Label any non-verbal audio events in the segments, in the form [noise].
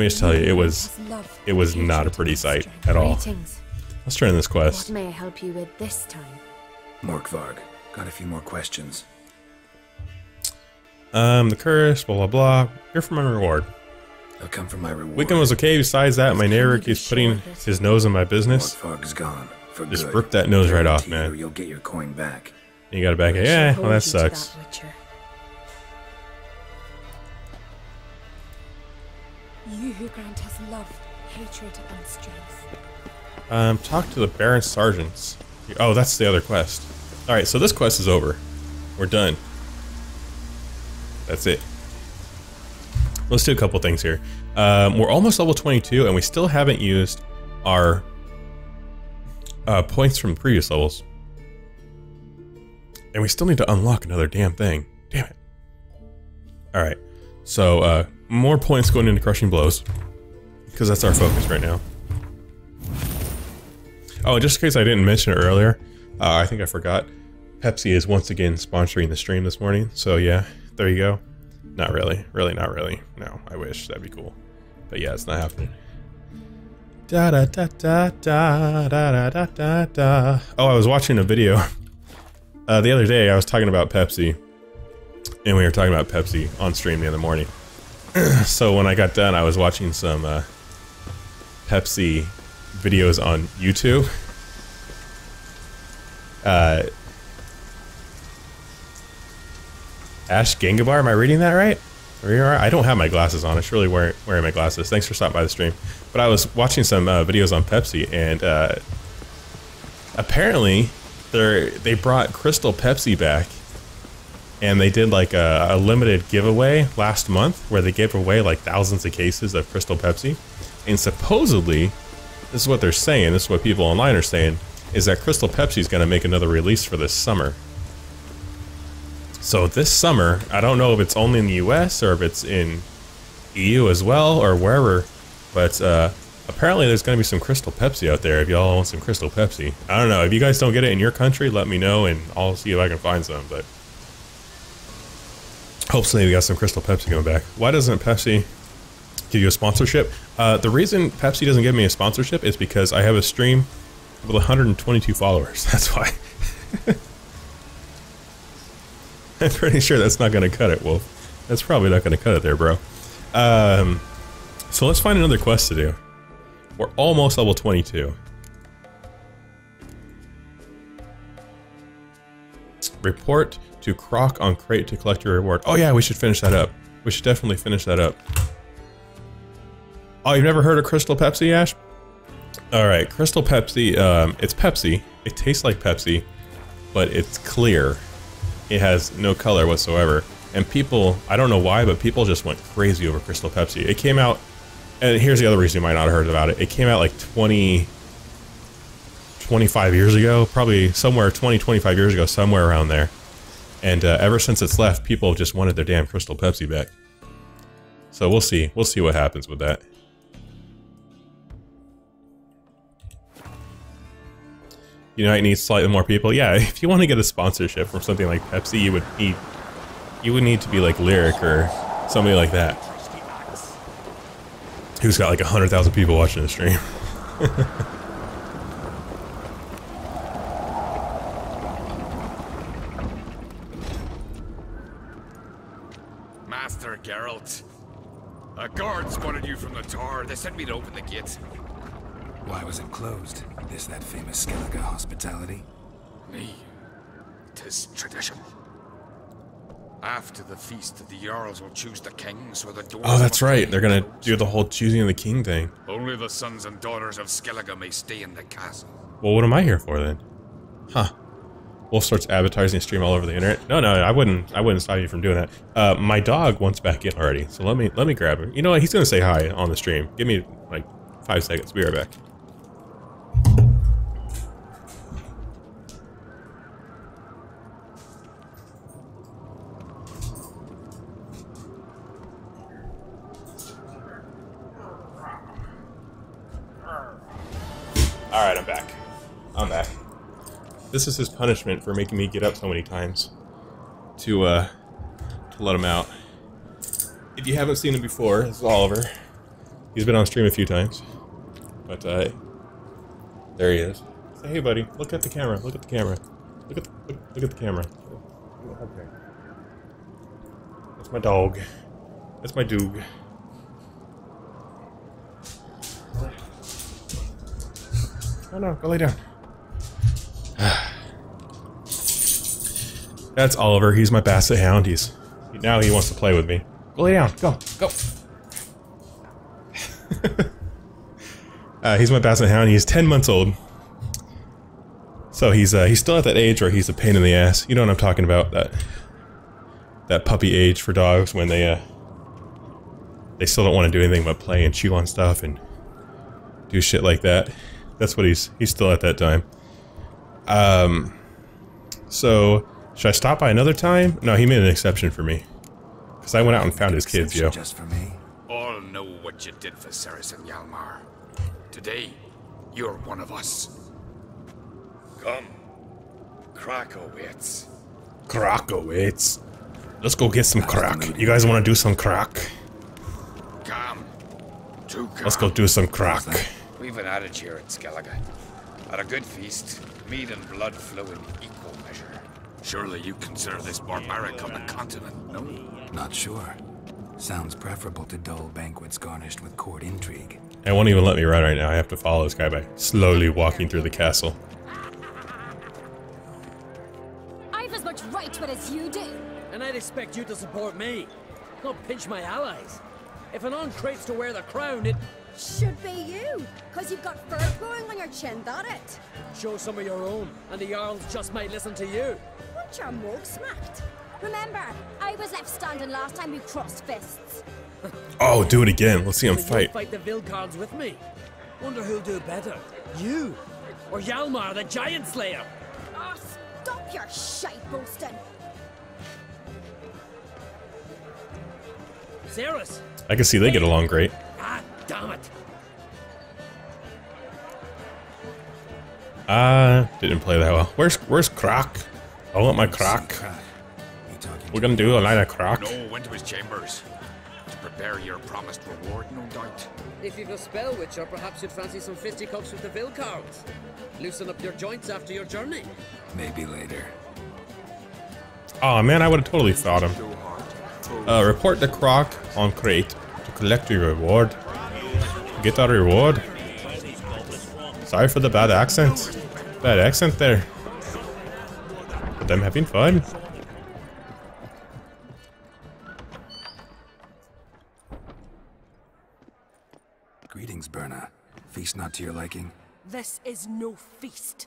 Let me just tell you, it was it was not a pretty sight at all. Let's turn this What quest. may I help you with this time? Morkvarg, got a few more questions. Um, the curse, blah blah blah. Here for my reward. I'll come for my reward. Weekend was okay. Besides that, my neighbor keeps putting his nose in my business. Morkvarg's gone. For Just good. rip that nose right off, man. You'll get your coin back. You got it back. Yeah, well that sucks. that, You who grant us love, hatred, and strength. Um, talk to the Baron Sergeants. Oh, that's the other quest. All right, so this quest is over. We're done. That's it. Let's do a couple things here. Um, we're almost level 22, and we still haven't used our uh, points from previous levels. And we still need to unlock another damn thing. Damn it. All right. So, uh, more points going into Crushing Blows. Because that's our focus right now. Oh, just in case I didn't mention it earlier, uh, I think I forgot. Pepsi is once again sponsoring the stream this morning. So yeah, there you go. Not really, really, not really. No, I wish that'd be cool, but yeah, it's not happening. Da da da da da da da da da. Oh, I was watching a video uh, the other day. I was talking about Pepsi, and we were talking about Pepsi on stream the other morning. [clears throat] so when I got done, I was watching some uh, Pepsi videos on YouTube. Uh, Ash Gengabar, am I reading that right? I don't have my glasses on. I should really wear, wearing my glasses. Thanks for stopping by the stream. But I was watching some uh, videos on Pepsi, and uh, apparently they they brought Crystal Pepsi back, and they did like a, a limited giveaway last month where they gave away like thousands of cases of Crystal Pepsi, and supposedly this is what they're saying. This is what people online are saying is that Crystal Pepsi is going to make another release for this summer. So this summer, I don't know if it's only in the U.S. or if it's in EU as well or wherever, but uh, apparently there's going to be some Crystal Pepsi out there. If y'all want some Crystal Pepsi, I don't know. If you guys don't get it in your country, let me know and I'll see if I can find some. But hopefully we got some Crystal Pepsi coming back. Why doesn't Pepsi give you a sponsorship? Uh, the reason Pepsi doesn't give me a sponsorship is because I have a stream with 122 followers. [laughs] That's why. [laughs] I'm pretty sure that's not going to cut it, Wolf. That's probably not going to cut it there, bro. Um, so let's find another quest to do. We're almost level 22. Report to Crach an Craite to collect your reward. Oh yeah, we should finish that up. We should definitely finish that up. Oh, you've never heard of Crystal Pepsi, Ash? All right, Crystal Pepsi. Um, it's Pepsi. It tastes like Pepsi, but it's clear. It has no color whatsoever. And people, I don't know why, but people just went crazy over Crystal Pepsi. It came out, and here's the other reason you might not have heard about it. It came out like 20, 25 years ago, probably somewhere 20, 25 years ago, somewhere around there. And uh, ever since it's left, people just wanted their damn Crystal Pepsi back. So we'll see. We'll see what happens with that. You know, it needs slightly more people. Yeah, [laughs] if you want to get a sponsorship from something like Pepsi, you would need you would need to be like Lyric or somebody like that. Who's got like a hundred thousand people watching the stream. [laughs] Master Geralt. A guard spotted you from the tower. They sent me to open the gate. Why was it closed? Is that famous Skellige hospitality? Me. Tis tradition. After the feast, the Jarls will choose the king, so the doors Oh, that's right. They're gonna do the whole choosing of the king thing. Only the sons and daughters of Skellige may stay in the castle. Well, what am I here for then? Huh. Wolf starts advertising a stream all over the internet. No, no, I wouldn't. I wouldn't stop you from doing that. Uh, my dog wants back in already, so let me let me grab him. You know what? He's gonna say hi on the stream. Give me like five seconds. Be right back. All right, I'm back. I'm back. This is his punishment for making me get up so many times to uh to let him out. If you haven't seen him before, this is Oliver. He's been on stream a few times. But, uh, there he is. Say, hey, buddy, look at the camera. Look at the camera. Look at the, look, look at the camera. Okay. That's my dog. That's my doog. Oh no, go lay down. [sighs] That's Oliver. He's my basset hound. He's now he wants to play with me. Go lay down. Go. Go. [laughs] uh, he's my basset hound. He's ten months old. So he's uh, he's still at that age where he's a pain in the ass. You know what I'm talking about? That that puppy age for dogs when they uh they still don't want to do anything but play and chew on stuff and do shit like that. That's what he's he's still at that time. Um so should I stop by another time? No, he made an exception for me. Cuz I went out and found his kids, yo. Just for me. All know what you did for Cerys and Hjalmar. Today, you're one of us. Come. Krakowitz. Krakowitz. Let's go get some crack. You guys want to do some crack? Come. To come. Let's go do some crack. We've an adage here at Skellige. At a good feast, meat and blood flow in equal measure. Surely you consider this barbaric on the continent, no? Not sure. Sounds preferable to dull banquets garnished with court intrigue. It won't even let me run right now. I have to follow this guy by slowly walking through the castle. I've as much right to it as you do. And I'd expect you to support me, not pinch my allies. If an Craite's to wear the crown, it Should be you, because you've got fur growing on your chin, that it. show some of your own, and the Jarls just might listen to you. Want your mug smacked? Remember, I was left standing last time we crossed fists. Oh, do it again. Let's see him fight. fight the Vildkaarls with me. Wonder who'll do better, you or Hjalmar, the Giant Slayer. Ah, stop your shite boasting. Cerys. I can see they get along great. Ah, damn it. Ah, didn't play that well. Where's where's Croc? I want my Croc. Crack. You talking We're gonna do a line of Croc. No, went to his chambers. To prepare your promised reward, no doubt. If you've a spell witcher, perhaps you'd fancy some fisticuffs with the Vildkaarls. Loosen up your joints after your journey. Maybe later. Oh man, I would have totally thought him. Uh, report the Crach an Craite to collect your reward. Get our reward. Sorry for the bad accent. Bad accent there. But I'm having fun. Not to your liking? This is no feast.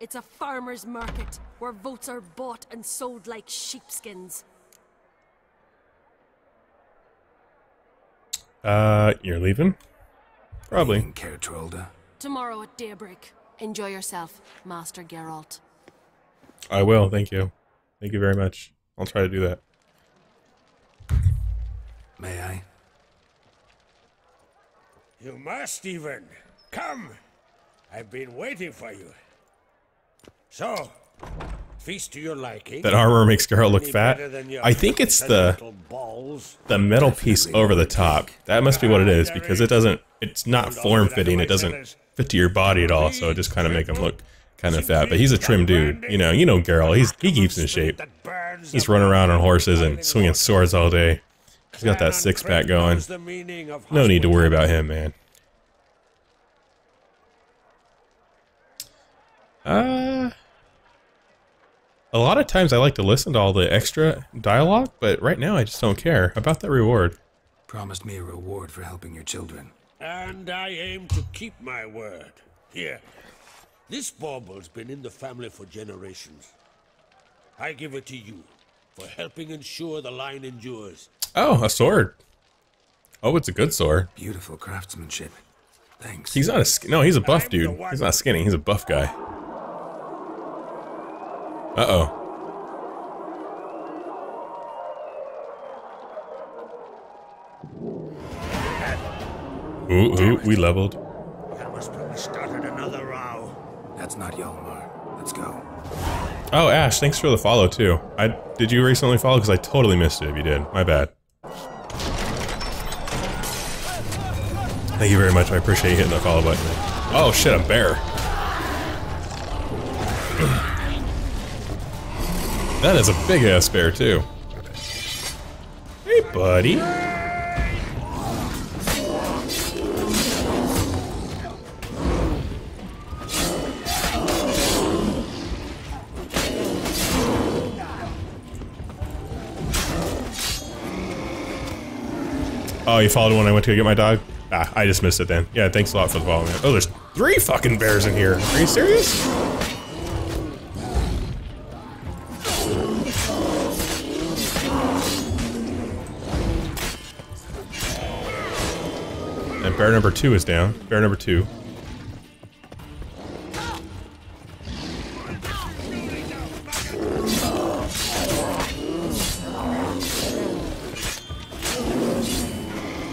It's a farmer's market where votes are bought and sold like sheepskins. Uh, you're leaving? Probably. In Kaer Trolde? Tomorrow at daybreak. Enjoy yourself, Master Geralt. I will, thank you. Thank you very much. I'll try to do that. May I? You must even. Come! I've been waiting for you. So, feast to your liking. That armor makes Geralt look Any fit. better than your I think it's the the metal piece over the top. That must be what it is because it doesn't. It's not form fitting. It doesn't fit to your body at all. So it just kind of make him look kind of fat. But he's a trim dude. You know. You know Geralt. He's he keeps in shape. He's running around on horses and swinging swords all day. He's got that six pack going. knows the meaning of No need to worry about him, man. Uh, a lot of times I like to listen to all the extra dialogue, but right now I just don't care about that reward. Promised me a reward for helping your children. And I aim to keep my word. Here. This bauble's been in the family for generations. I give it to you for helping ensure the line endures. Oh, a sword. Oh, it's a good sword. Beautiful craftsmanship. Thanks. He's not a no. He's a buff I'm dude. He's not skinny. He's a buff guy. Uh oh. Ooh, ooh, we leveled. That must have started another row. That's not Hjalmar. Let's go. Oh, Ash, thanks for the follow too. I did you recently follow? Because I totally missed it. If you did, my bad. Thank you very much. I appreciate you hitting the follow button. Oh shit, a bear. [clears throat] that is a big ass bear too. Hey, buddy. Oh, you followed when I went to get my dog? Ah, I just missed it then. Yeah, thanks a lot for the follow, man. Oh, there's three fucking bears in here. Are you serious? And bear number two is down. Bear number two.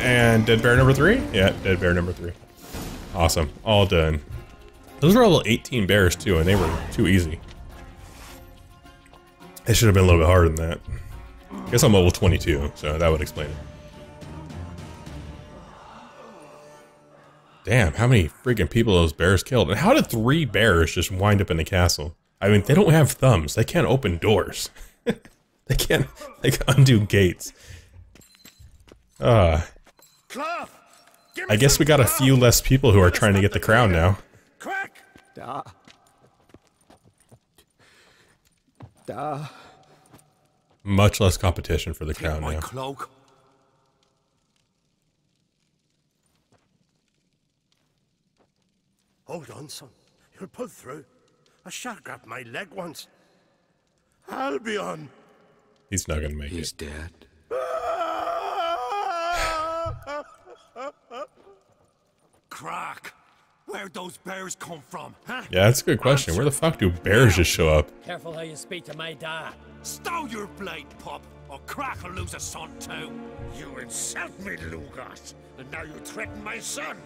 And dead bear number three? Yeah, dead bear number three. Awesome. All done. Those were all 18 bears too, and they were too easy. It should have been a little bit harder than that. I guess I'm level 22, so that would explain it. Damn, how many freaking people those bears killed? And how did three bears just wind up in the castle? I mean, they don't have thumbs. They can't open doors. [laughs] they can't, like, undo gates. Uh, I guess we got a few less people who are trying to get the crown now. Quick! Da. Da. Much less competition for the Take crown my now. cloak. Hold on, son. You'll pull through. A shark grabbed my leg once. Albion! He's not gonna make He's it. He's dead. [laughs] Crack! Where'd those bears come from, huh? Yeah, that's a good question. Where the fuck do bears just show up? Careful how you speak to my dad. Stow your blade, pup, or Crach will lose a son too. You insult me, Lugos, and now you threaten my son.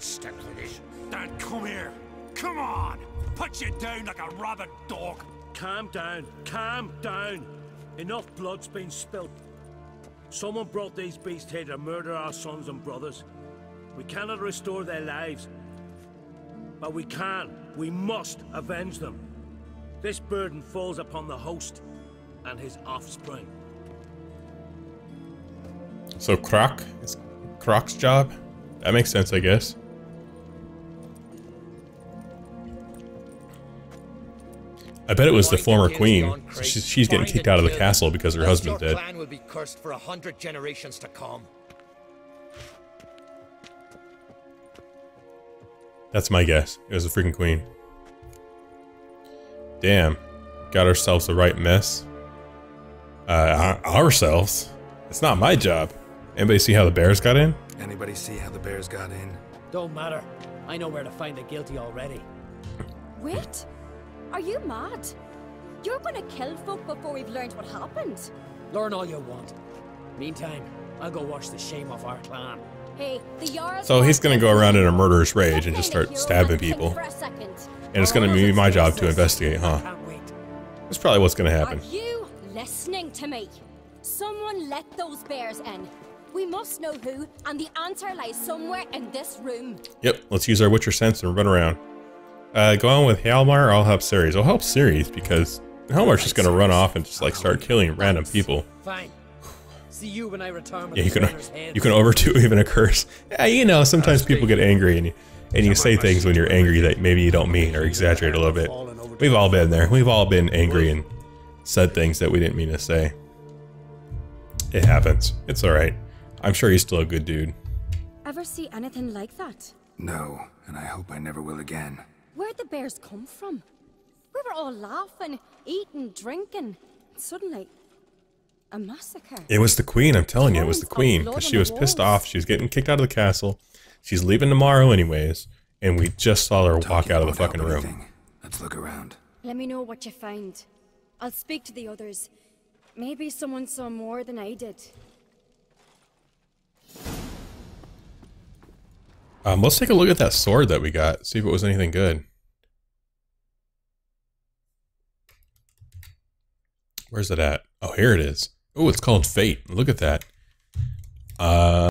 I will not stand for this. Dan, come here. Come on! Put you down like a rabid dog. Calm down, calm down. Enough blood's been spilt. Someone brought these beasts here to murder our sons and brothers. We cannot restore their lives. But we can, we must avenge them. This burden falls upon the host and his offspring. So Croc is Croc's job? That makes sense, I guess. I bet it was the former queen. She's, she's getting kicked out of the castle because her husband's your dead. clan will be cursed for a hundred generations to come. That's my guess. It was the freaking queen. Damn. Got ourselves the right mess. Uh, ourselves? It's not my job. Anybody see how the bears got in? Anybody see how the bears got in? Don't matter. I know where to find the guilty already. Wait, are you mad? You're gonna kill folk before we've learned what happened. Learn all you want. Meantime, I'll go wash the shame off our clan. Hey, the Jarls. So he's gonna go around in a murderous rage and just start stabbing people. For a second. And it's gonna be my job to investigate, huh? That's probably what's gonna happen. Are happen. you listening to me? Someone let those bears in. We must know who, and the answer lies somewhere in this room. Yep, let's use our Witcher sense and run around. Uh, go on with Hjalmar, I'll help Cerys. I'll help Cerys because Hjalmar's just gonna run off and just like start killing random people. Fine. See you when I return with Yeah, you can [laughs] you can overdo even a curse. Yeah, you know, sometimes people get angry and you, and you say things when you're angry that maybe you don't mean or exaggerate a little bit. We've all been there. We've all been angry and said things that we didn't mean to say. It happens. It's all right. I'm sure he's still a good dude. Ever see anything like that? No, and I hope I never will again. Where'd the bears come from? We were all laughing, eating, drinking. Suddenly, a massacre. It was the queen. I'm telling you, it was the queen because she was pissed off. She was getting kicked out of the castle. She's leaving tomorrow, anyways, and we just saw her walk out of the fucking room. Let's look around. Let me know what you find. I'll speak to the others. Maybe someone saw more than I did. Um, let's take a look at that sword that we got. See if it was anything good. Where's it at? Oh, here it is. Oh, it's called Fate. Look at that. Uh,